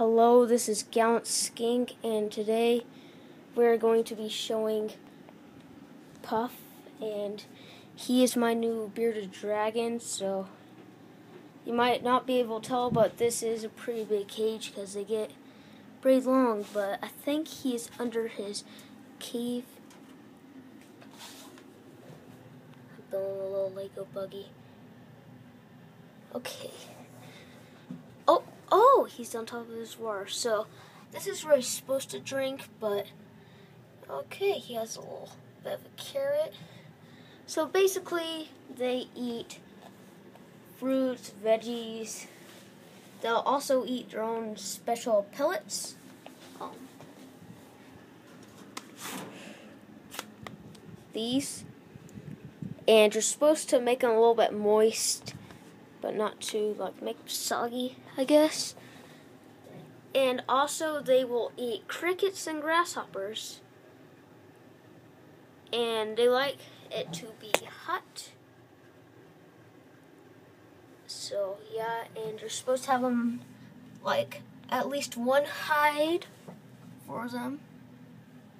Hello, this is Gallant Skink, and today we're going to be showing Puff, and he is my new bearded dragon, so you might not be able to tell, but this is a pretty big cage because they get pretty long, but I think he's under his cave. Building a little Lego buggy. Okay. He's on top of his water. So this is where he's supposed to drink, but okay, he has a little bit of a carrot. So basically, they eat fruits, veggies. They'll also eat their own special pellets. Um, these. And you're supposed to make them a little bit moist but not to like make soggy, I guess. And also they will eat crickets and grasshoppers. And they like it to be hot. So yeah, and you're supposed to have them like at least one hide for them.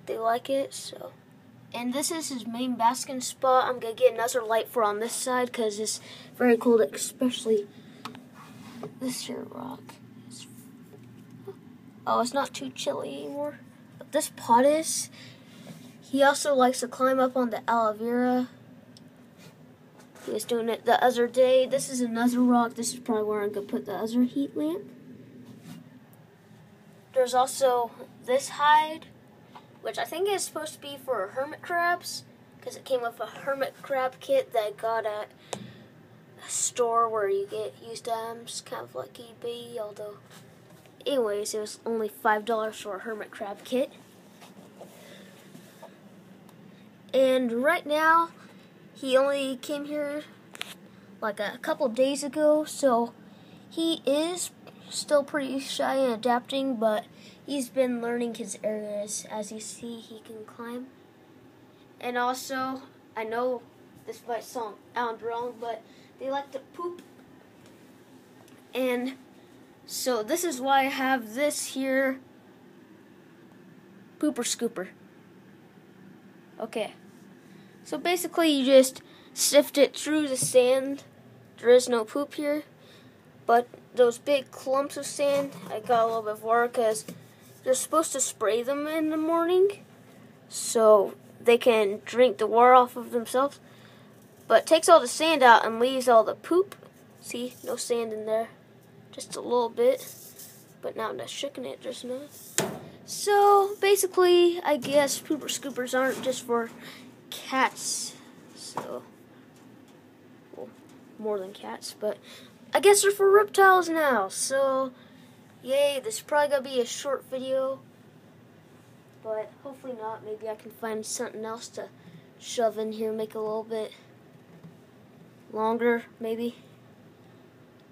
They like it, so and this is his main basking spot. I'm gonna get another light for on this side because it's very cold, especially this here rock. Oh, it's not too chilly anymore. But this pot is. He also likes to climb up on the aloe vera. He was doing it the other day. This is another rock. This is probably where I'm gonna put the other heat lamp. There's also this hide which I think is supposed to be for hermit crabs, because it came with a hermit crab kit that I got at a store where you get used items, kind of like eBay, although, anyways, it was only $5 for a hermit crab kit. And right now, he only came here like a couple days ago, so he is still pretty shy and adapting, but he's been learning his areas. As you see, he can climb. And also, I know this might sound wrong, but they like to poop. And so this is why I have this here pooper scooper. Okay. So basically you just sift it through the sand. There is no poop here. But those big clumps of sand, I got a little bit more because you're supposed to spray them in the morning so they can drink the water off of themselves. But takes all the sand out and leaves all the poop. See, no sand in there. Just a little bit. But now I'm just shaking it just now. So basically, I guess pooper scoopers aren't just for cats. So, well, more than cats, but I guess they're for reptiles now, so yay, this is probably to be a short video, but hopefully not. Maybe I can find something else to shove in here, make a little bit longer, maybe.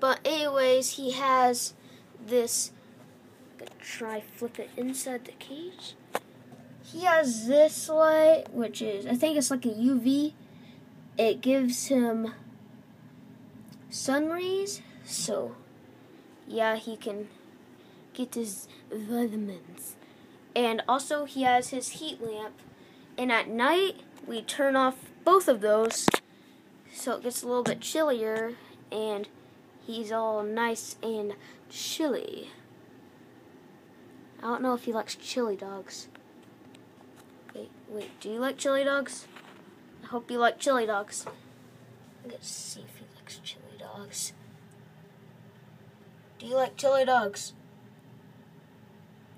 But anyways, he has this, Gonna try flip it inside the cage. He has this light, which is, I think it's like a UV. It gives him sun rays, so yeah, he can get his vitamins. And also, he has his heat lamp, and at night we turn off both of those so it gets a little bit chillier, and he's all nice and chilly. I don't know if he likes chili dogs. Wait, wait, do you like chili dogs? I hope you like chili dogs. Let's see if he likes chili dogs. Do you like chili dogs?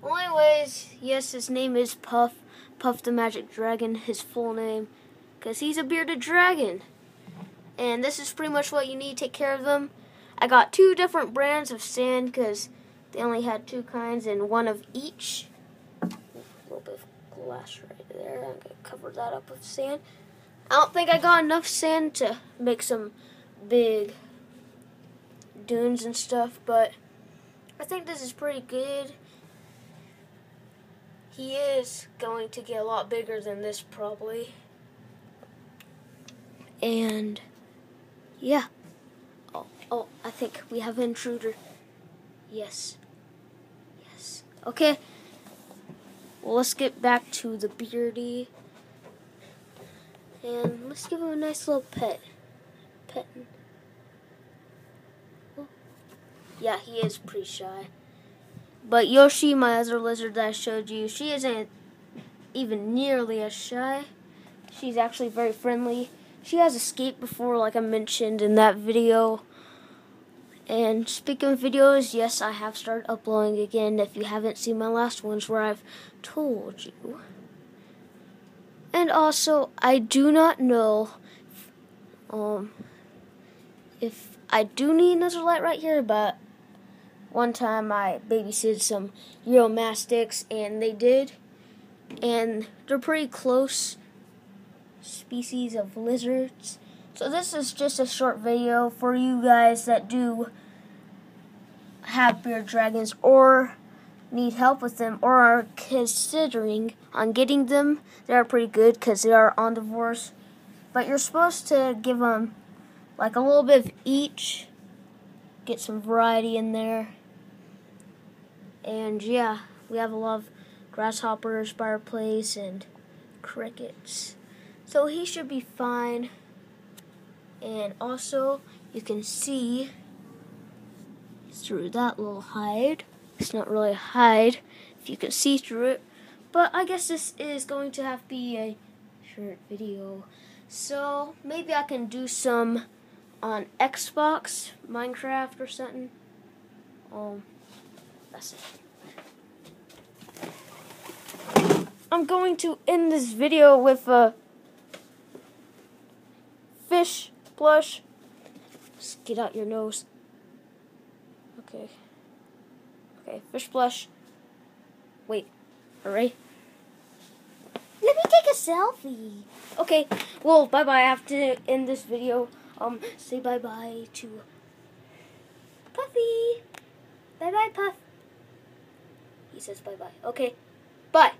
Well, anyways, yes, his name is Puff. Puff the Magic Dragon, his full name. Because he's a bearded dragon. And this is pretty much what you need to take care of them. I got two different brands of sand because they only had two kinds and one of each. A little bit of glass right there. I'm going to cover that up with sand. I don't think I got enough sand to make some big dunes and stuff, but I think this is pretty good. He is going to get a lot bigger than this probably. And yeah. Oh, oh, I think we have an intruder. Yes. Yes. Okay. Well, let's get back to the beardy. And let's give him a nice little pet. Pet. Oh. Yeah, he is pretty shy. But Yoshi, my other lizard that I showed you, she isn't even nearly as shy. She's actually very friendly. She has escaped before, like I mentioned in that video. And speaking of videos, yes, I have started uploading again. If you haven't seen my last ones where I've told you. And also, I do not know um, if I do need another light right here, but one time I babysitted some Uromastyx, and they did. And they're pretty close species of lizards. So this is just a short video for you guys that do have beard dragons or need help with them or are considering on getting them. They are pretty good because they are on omnivores. But you're supposed to give them like a little bit of each. Get some variety in there. And yeah, we have a lot of grasshoppers, by our place and crickets. So he should be fine. And also, you can see through that little hide. It's not really a hide if you can see through it. But I guess this is going to have to be a short video. So maybe I can do some on Xbox, Minecraft or something. Um, that's it. I'm going to end this video with a fish plush. Just get out your nose. Okay. Okay, fish blush. Wait, alright. Let me take a selfie. Okay, well, bye bye. I have to end this video. Um, say bye bye to Puffy. Bye bye, Puff. He says bye bye. Okay, bye.